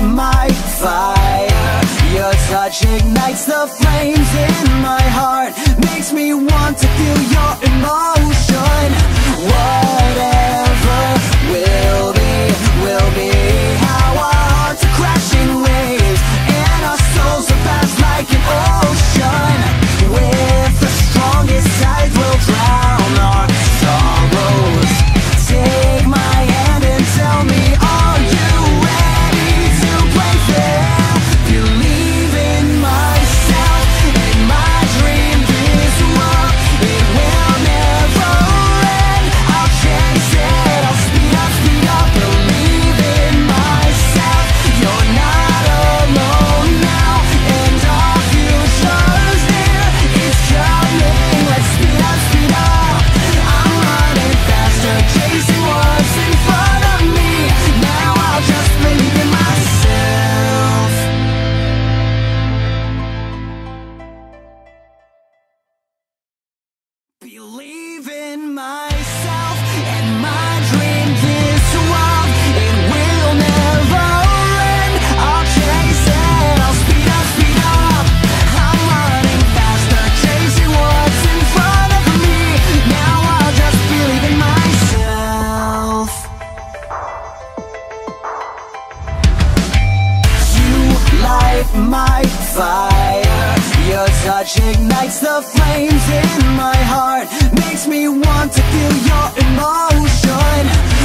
my fire. Your touch ignites the flames in my heart. Makes me want to feel your Believe in myself and my dream This world, it will never end. I'll chase it, I'll speed up, speed up. I'm running faster, chasing what's in front of me. Now I'll just believe in myself. You light my fire Your touch ignites the flames in my heart. Makes me want to feel your emotion